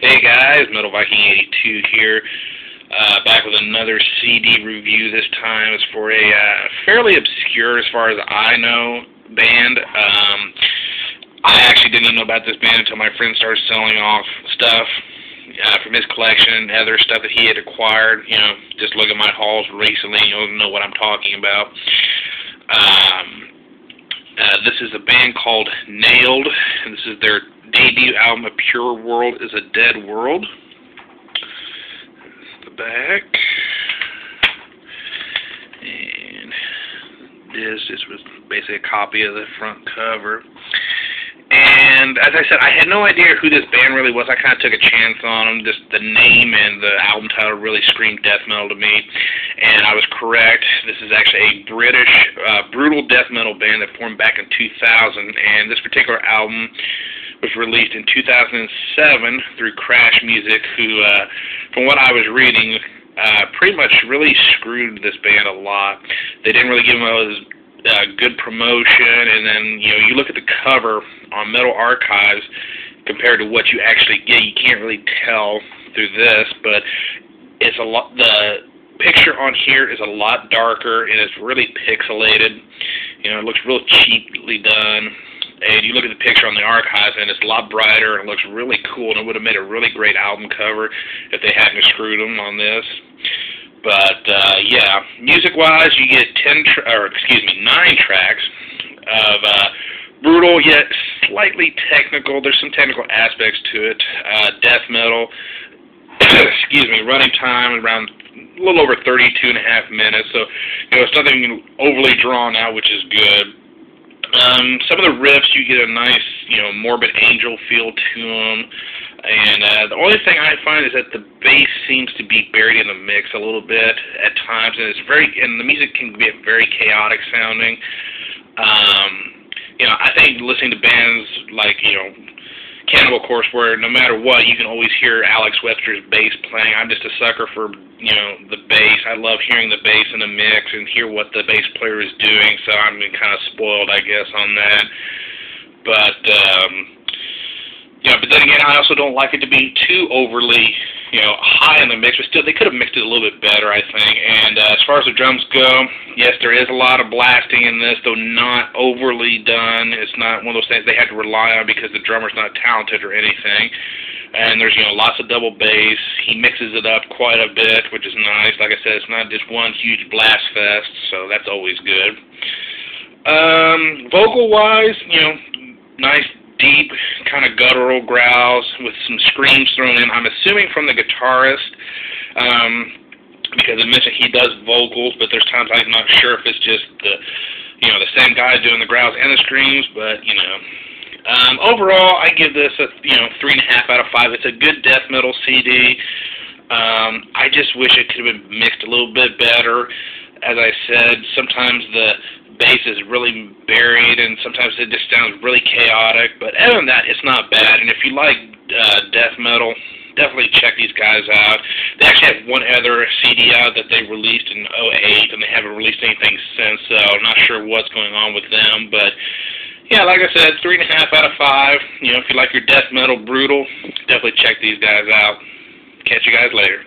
Hey guys, Metal Viking 82 here, uh, back with another CD review. This time it's for a uh, fairly obscure, as far as I know, band. Um, I actually didn't know about this band until my friend started selling off stuff uh, from his collection and other stuff that he had acquired. You know, just look at my hauls recently, you'll know what I'm talking about. Um, uh, this is a band called Nailed, and this is their debut album, A Pure World is a Dead World. the back. And this, was basically a copy of the front cover. And as I said, I had no idea who this band really was. I kind of took a chance on them. Just the name and the album title really screamed death metal to me, and I was correct. This is actually a British uh, brutal death metal band that formed back in 2000, and this particular album was released in 2007 through Crash Music, who, uh, from what I was reading, uh, pretty much really screwed this band a lot. They didn't really give them a uh, good promotion, and then you know you look at the cover on Metal Archives compared to what you actually get, you can't really tell through this, but it's a lot. The picture on here is a lot darker and it's really pixelated. You know, it looks real cheaply done and you look at the picture on the archives, and it's a lot brighter and it looks really cool, and it would have made a really great album cover if they hadn't screwed them on this. But uh, yeah, music-wise, you get ten, tra- or excuse me, nine tracks of uh, brutal yet slightly technical. There's some technical aspects to it. Uh, death metal. excuse me, running time around a little over 32 and a half minutes. So you know, it's nothing overly drawn out, which is good. Um, some of the riffs, you get a nice, you know, morbid angel feel to them. And uh, the only thing I find is that the bass seems to be buried in the mix a little bit at times, and it's very, and the music can be very chaotic sounding. Um, you know, I think listening to bands like, you know, Cannibal Corpse, where no matter what, you can always hear Alex Webster's bass playing. I'm just a sucker for you know the bass. I love hearing the bass in the mix and hear what the bass player is doing. So I'm kind of spoiled, I guess, on that. But um, yeah, but then again, I also don't like it to be too overly, you know, high in the mix. But still, they could have mixed it a little bit better, I think. And uh, as far as the drums go, yes, there is a lot of blasting in this, though not overly done. It's not one of those things they had to rely on because the drummer's not talented or anything. And there's, you know, lots of double bass. He mixes it up quite a bit, which is nice. Like I said, it's not just one huge blast fest, so that's always good. Um, vocal wise, you know, nice deep, kind of guttural growls with some screams thrown in. I'm assuming from the guitarist, um, because I mentioned he does vocals, but there's times I'm not sure if it's just the, you know, the same guy doing the growls and the screams. But you know, um, overall, I give this a you know three and a half out of five. It's a good death metal CD. Um, I just wish it could have been mixed a little bit better. As I said, sometimes the bass is really buried, and sometimes it just sounds really chaotic. But other than that, it's not bad. And if you like uh, death metal, definitely check these guys out. They actually have one other CD out that they released in '08, and they haven't released anything since. So I'm not sure what's going on with them, but. Yeah, like I said, three and a half out of five. You know, if you like your death metal brutal, definitely check these guys out. Catch you guys later.